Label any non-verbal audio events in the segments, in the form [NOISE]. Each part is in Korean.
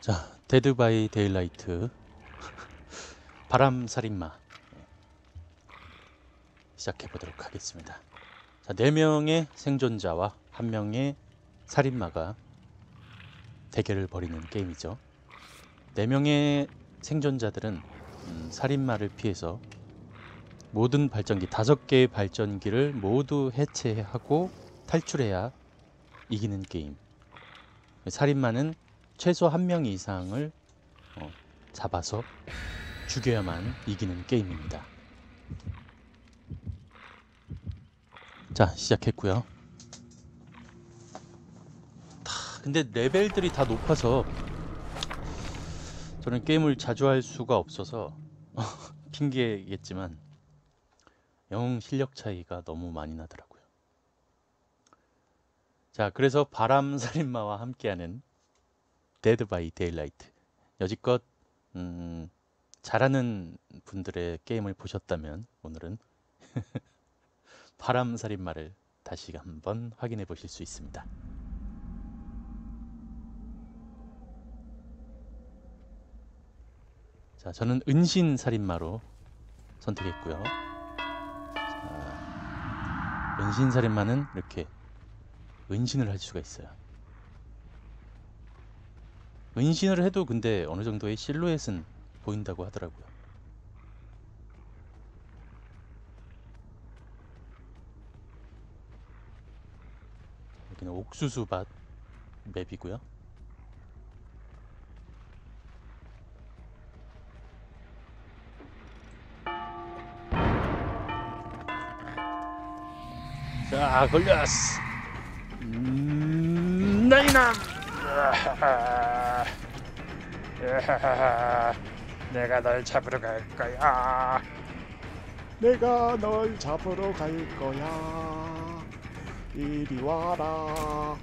자, Dead by Daylight 발암 살인마 시작해 보도록 하겠습니다. 자, 네 명의 생존자와 한 명의 살인마가 대결을 벌이는 게임이죠. 네 명의 생존자들은 음, 살인마를 피해서 모든 발전기 다섯 개의 발전기를 모두 해체하고 탈출해야 이기는 게임. 살인마는 최소 한 명 이상을 어, 잡아서 죽여야만 이기는 게임입니다. 자 시작했고요. 다 근데 레벨들이 다 높아서 저는 게임을 자주 할 수가 없어서 [LAUGHS] 핑계겠지만 영 실력 차이가 너무 많이 나더라고요. 자 그래서 발암 살인마와 함께하는 Dead by Daylight 여지껏 음, 잘하는 분들의 게임을 보셨다면 오늘은 [LAUGHS] 발암 살인마를 다시 한번 확인해 보실 수 있습니다. 자, 저는 은신 살인마로 선택했고요. 자, 은신 살인마는 이렇게 은신을 할 수가 있어요. 은신을 해도 근데 어느 정도의 실루엣은 보인다고 하더라고요. 여기는 옥수수밭 맵이고요. 자, 걸렸어. 음, 나이남. [LAUGHS] 내가 널 잡으러 갈 거야. 내가 널 잡으러 갈 거야. 이리 와라.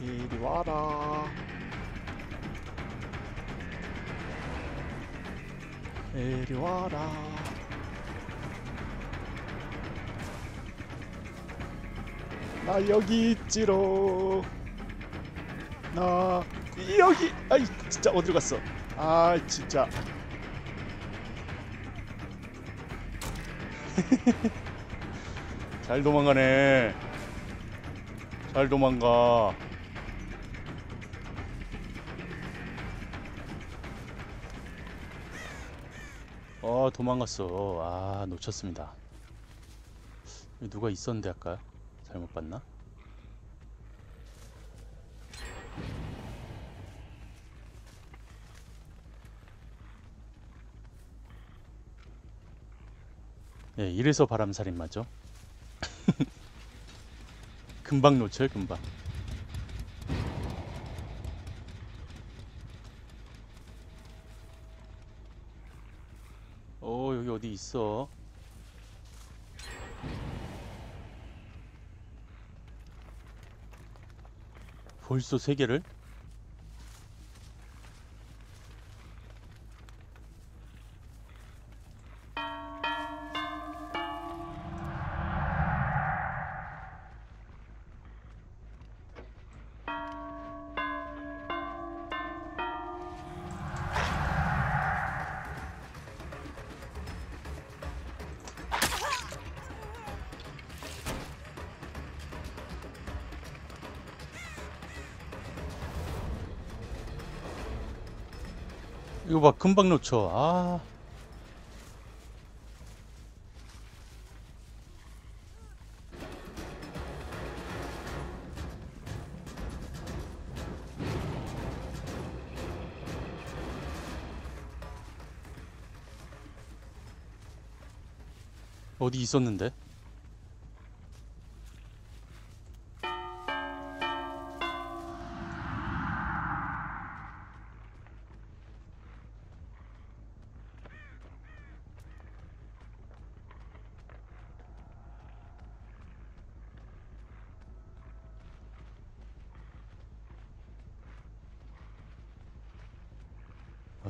이리 와라. 이리 와라. 나 여기 있지로. 나 여기. 아이 진짜 어디로 갔어? 아 진짜. [LAUGHS] 잘 도망가네. 잘 도망가. 어, 도망갔어. 아, 놓쳤습니다. 누가 있었는데 아까 잘못 봤나? 예, 이래서 바람살인마죠. [LAUGHS] 금방 놓쳐요, 금방. 어, 여기 어디 있어? 벌써 세 개를? 이거 봐, 금방 놓쳐. 아. 어디 있었는데?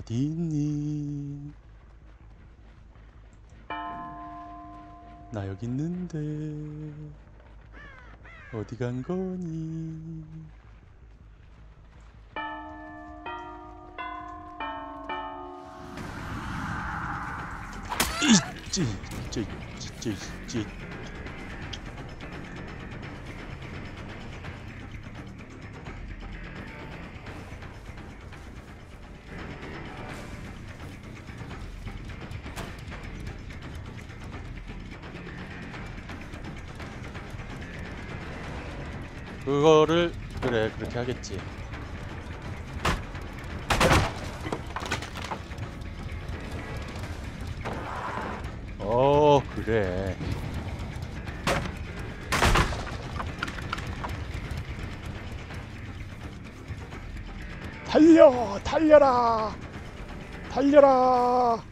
어디 있니? 나 여기 있는데 어디 간 거니? 이찌, 찌, 찌, 찌, 찌. 그거를 그래 그렇게 하겠지. 어 그래. 달려, 달려라, 달려라,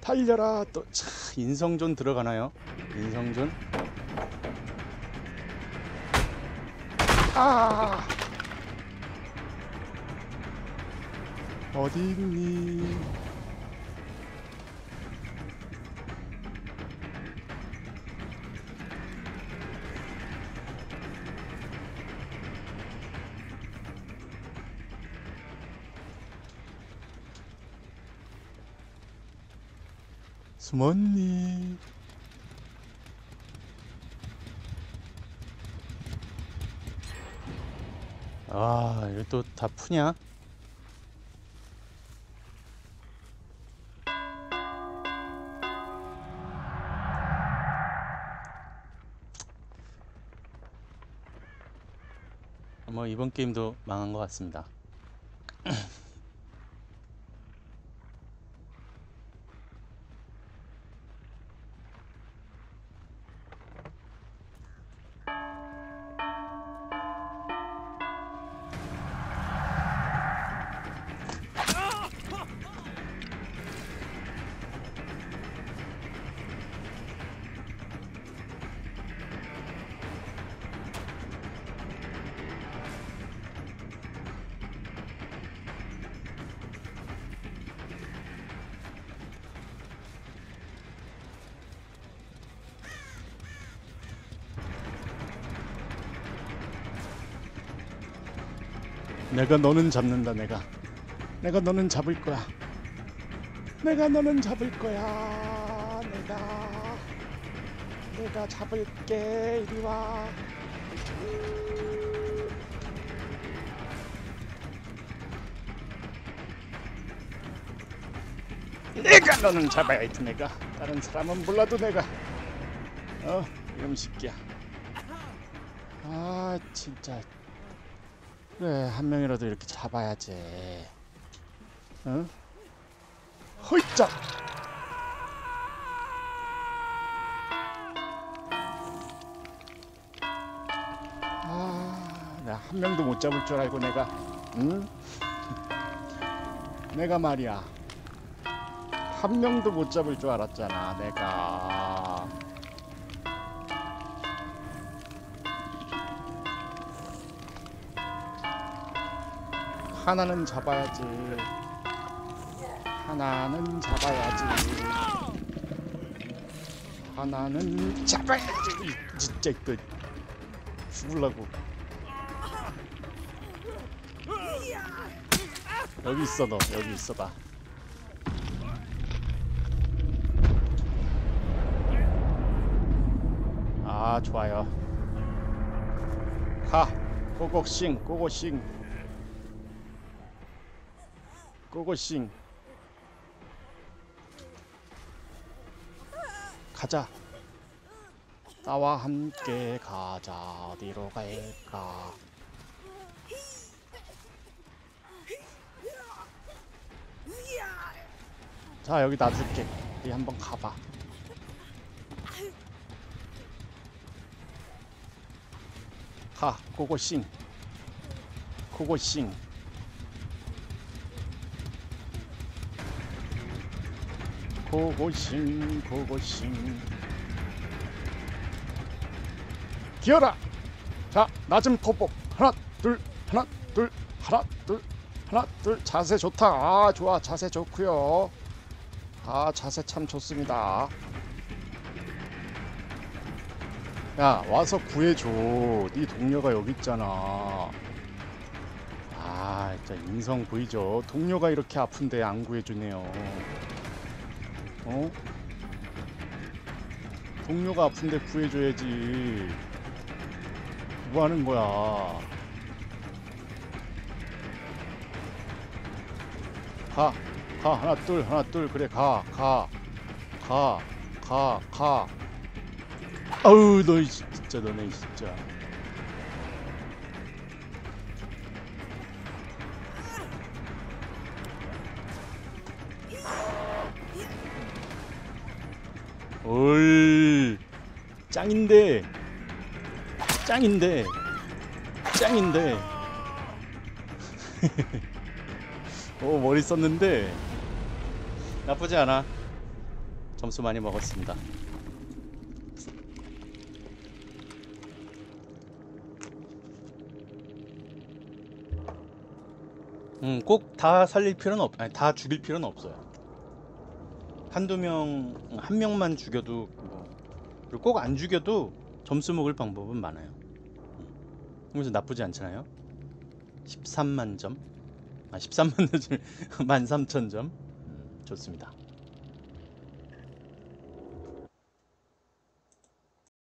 달려라. 또 차, 인성존 들어가나요? 인성존? 아, 어디 있니? 숨었니? 아 이거 또 다 푸냐? 뭐 이번 게임도 망한 것 같습니다. [CLEARS THROAT] 내가 너는 잡는다 내가. 내가 너는 잡을 거야. 내가 너는 잡을 거야 내가. 내가 잡을게 이리 와. 내가 너는 잡아야지 내가. 다른 사람은 몰라도 내가. 어 이놈 새끼야. 아 진짜 그래 한 명이라도 이렇게 잡아야지 응? 헐짝 아, 내가 한 명도 못 잡을 줄 알고 내가 응? 내가 말이야 한 명도 못 잡을 줄 알았잖아 내가 하나는 잡아야지. 하나는 잡아야지. 하나는 잡아야지. 이 진짜 그 죽을라고. 여기 있어 너 여기 있어 봐. 아 좋아요. 가 고고싱 고고싱. 고고싱 가자. 나와 함께 가자. 어디로 갈까? 자 여기 놔줄게. 니 한번 가봐. 가 고고싱 고고싱 고고싱 고고싱. 기어라! 자 낮은 포복 하나 둘 하나 둘 하나 둘 하나 둘. 자세 좋다. 아 좋아. 자세 좋고요. 아 자세 참 좋습니다. 야 와서 구해줘. 네 동료가 여기 있잖아. 아 진짜 인성 보이죠? 동료가 이렇게 아픈데 안 구해주네요 어? 동료가 아픈데 구해줘야지. 뭐 하는 거야? 가, 가, 하나, 둘, 하나, 둘, 그래, 가, 가, 가, 가, 가. 아우, 너 진짜, 너네 진짜. 올 짱인데. 짱인데. 짱인데. 오 [LAUGHS] 머리 썼는데. 나쁘지 않아. 점수 많이 먹었습니다. 음, 꼭 다 살릴 필요는 없, 아니 다 죽일 필요는 없어요. 한두 명, 한 명만 죽여도 뭐, 꼭 안 죽여도 점수 먹을 방법은 많아요. 음. 그래서 나쁘지 않잖아요. 13만 점, 아 13만 점, [LAUGHS] 13,000점, 음, 좋습니다.